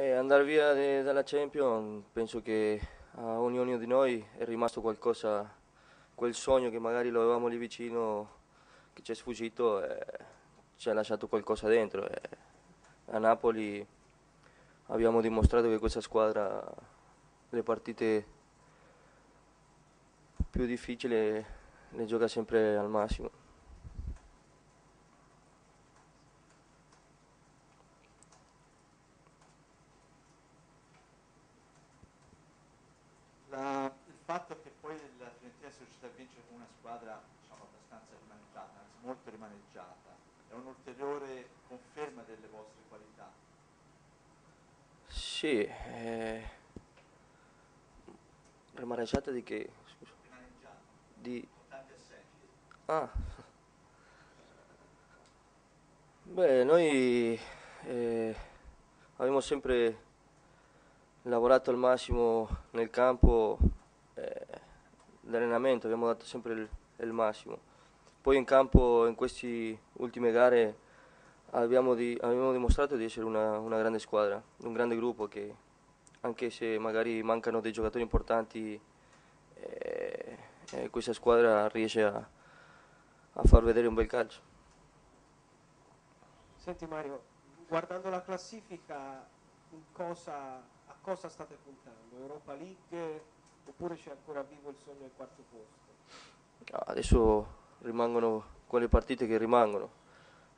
Eh, andare via de- dalla Champions penso che a ognuno di noi è rimasto qualcosa, quel sogno che magari lo avevamo lì vicino, che ci è sfuggito, eh, ci ha lasciato qualcosa dentro. eh. a Napoli abbiamo dimostrato che questa squadra le partite più difficili le gioca sempre al massimo. La- il fatto che poi la Fiorentina sia riuscita a vincere con una squadra diciamo, abbastanza rimaneggiata, anzi molto rimaneggiata, è un'ulteriore conferma delle vostre qualità. Sì, eh, rimaneggiata di che? Scusa. Rimaneggiata, Di... Ah. Beh, noi eh, abbiamo sempre lavorato al massimo nel campo, eh, l'allenamento, abbiamo dato sempre il, il massimo. Poi in campo, in queste ultime gare, abbiamo, di- abbiamo dimostrato di essere una, una grande squadra, un grande gruppo che anche se magari mancano dei giocatori importanti, eh, eh, questa squadra riesce a, a far vedere un bel calcio. Senti Mario, guardando la classifica, cosa, a cosa state puntando? Europa League oppure c'è ancora vivo il sogno del quarto posto? Ah, Adesso rimangono quelle partite che rimangono.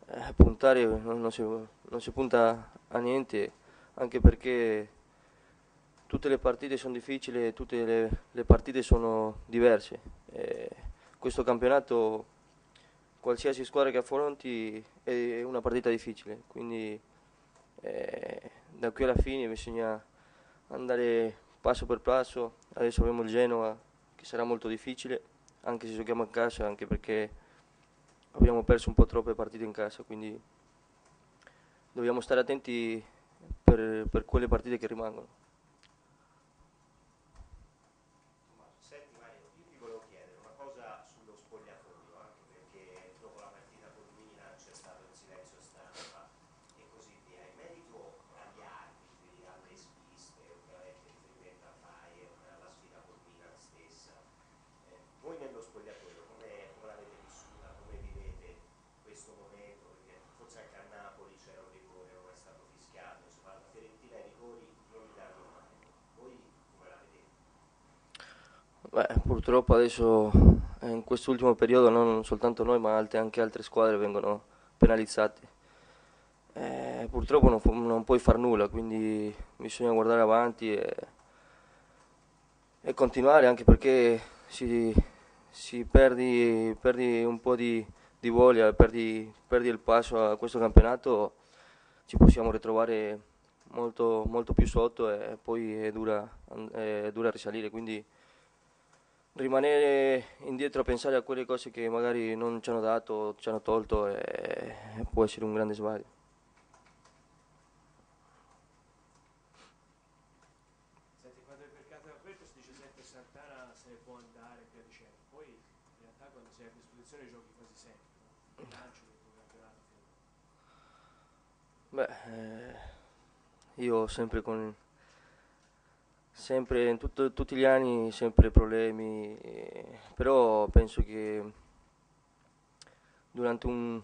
Eh, puntare non, non si, non si punta a niente, anche perché tutte le partite sono difficili, tutte le, le partite sono diverse. Eh, questo campionato, qualsiasi squadra che affronti, è una partita difficile, quindi eh, da qui alla fine bisogna andare passo per passo. Adesso abbiamo il Genoa che sarà molto difficile anche se giochiamo a casa, anche perché abbiamo perso un po' troppe partite in casa, quindi dobbiamo stare attenti per, per quelle partite che rimangono. Senti Mario, io ti volevo chiedere una cosa sullo spogliatoio, anche perché dopo la partita con Milan c'è stato il silenzio stampa e così via. In merito agli arbitri, alle sviste, ovviamente riferimento al Bayern, alla sfida con Milan stessa, eh, voi nello spogliatoio come, come l'avete vissuta, come vivete questo momento? Perché forse anche a Napoli c'era un rigore, non è stato fischiato, insomma la Fiorentina i rigori non li danno mai. Voi come la vedete? Beh, purtroppo adesso eh, in quest'ultimo periodo non soltanto noi ma anche altre squadre vengono penalizzate. Eh, purtroppo non, non puoi far nulla, quindi bisogna guardare avanti e, e continuare anche perché si, si perdi, perdi un po' di, di voglia, perdi, perdi il passo a questo campionato, ci possiamo ritrovare molto, molto più sotto e poi è dura, è dura risalire. Quindi rimanere indietro a pensare a quelle cose che magari non ci hanno dato, ci hanno tolto, eh, può essere un grande sbaglio. Senti, quando il mercato è aperto si dice sempre Santana se ne può andare via dicendo. Poi in realtà quando sei a disposizione giochi quasi sempre, no? Lancio del tuo campionato. Beh, eh, io sempre con sempre in tutto- tutti gli anni sempre problemi, eh, però penso che durante un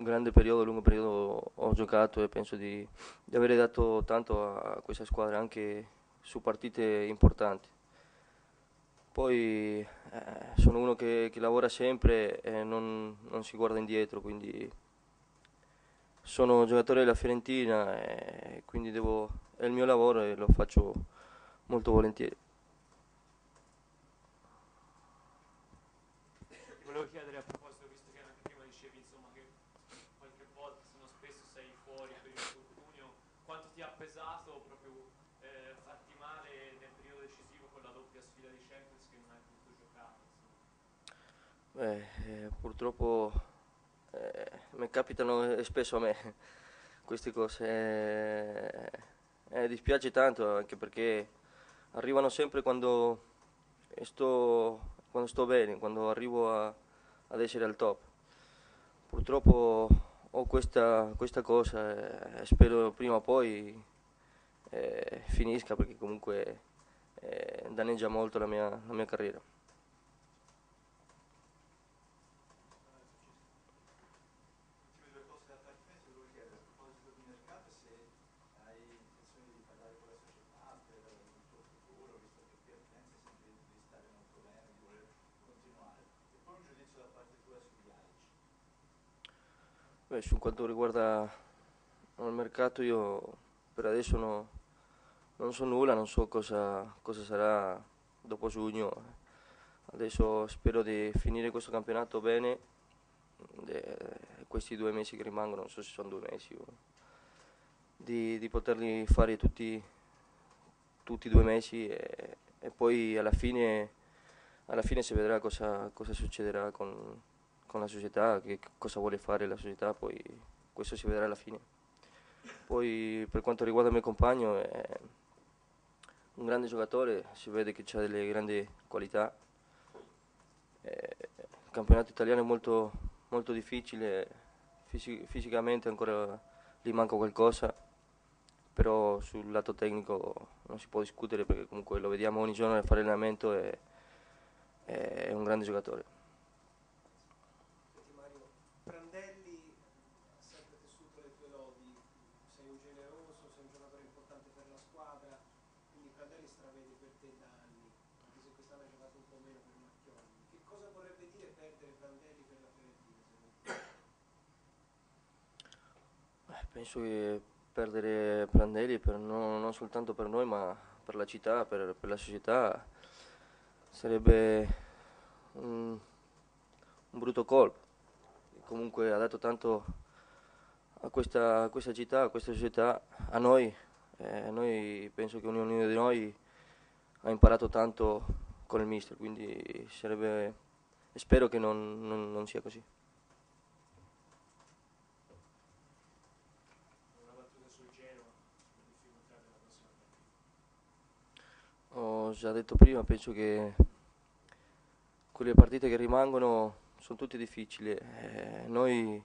un grande periodo, lungo periodo ho giocato e penso di, di avere dato tanto a questa squadra anche su partite importanti. Poi eh, sono uno che, che lavora sempre e non, non si guarda indietro, quindi sono giocatore della Fiorentina e quindi devo, è il mio lavoro e lo faccio molto volentieri. Ti volevo chiedere a proposito, visto che anche prima dicevi insomma che qualche volta, se non spesso sei fuori per infortunio, quanto ti ha pesato proprio eh, farti male nel periodo decisivo con la doppia sfida di Champions che non hai potuto giocare? Beh, eh, purtroppo eh, mi capitano spesso a me queste cose. eh, eh, dispiace tanto anche perché arrivano sempre quando sto, quando sto bene, quando arrivo a- ad essere al top. Purtroppo ho questa, questa cosa e spero prima o poi eh, finisca perché comunque eh, danneggia molto la mia, la mia carriera. Ultime due cose da farti te, se vuoi chiedere a proposito di mercato se hai intenzione di parlare con la società per il tuo futuro, visto che qui a Firenze sembri di stare molto bene, di voler continuare. E poi un giudizio da parte tua su Bialic. Beh, su quanto riguarda il mercato io per adesso no- non so nulla, non so cosa, cosa sarà dopo giugno. Adesso spero di finire questo campionato bene, e questi due mesi che rimangono, non so se sono due mesi, o- di, di poterli fare tutti, tutti due mesi e, e poi alla fine, alla fine si vedrà cosa, cosa succederà con, con la società, che cosa vuole fare la società, poi questo si vedrà alla fine. Poi per quanto riguarda il mio compagno è un grande giocatore, si vede che ha delle grandi qualità. Eh, il campionato italiano è molto, molto difficile, fisi- fisicamente ancora gli manca qualcosa, però sul lato tecnico non si può discutere perché comunque lo vediamo ogni giorno nel fare allenamento e è un grande giocatore. Senti Mario, Prandelli ha sempre tessuto le tue lodi, sei un generoso, sei un giocatore importante per la squadra, quindi Prandelli stravede per te da anni, anche se quest'anno hai giocato un po' meno per Macchioni. Che cosa vorrebbe dire perdere Prandelli per la Fiorentina secondo te? Eh, penso che perdere Prandelli per no- non soltanto per noi ma per la città, per, per la società sarebbe un, un brutto colpo. Comunque ha dato tanto a questa, a questa città, a questa società, a noi. Eh, noi penso che ognuno di noi ha imparato tanto con il mister, quindi sarebbe, spero che non- non- non sia così. Ho già detto prima, penso che quelle partite che rimangono sono tutte difficili. Eh, noi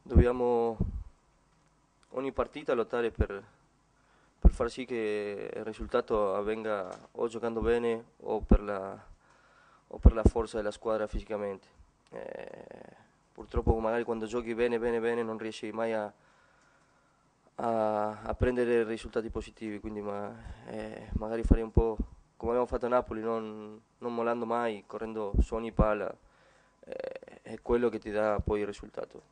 dobbiamo ogni partita lottare per, per far sì che il risultato avvenga o giocando bene o per la, o per la forza della squadra fisicamente. Eh, purtroppo magari quando giochi bene, bene, bene non riesci mai a, a, a prendere risultati positivi, quindi ma, eh, magari fare un po' come abbiamo fatto a Napoli, non, non mollando mai, correndo su ogni palla, eh, è quello che ti dà poi il risultato.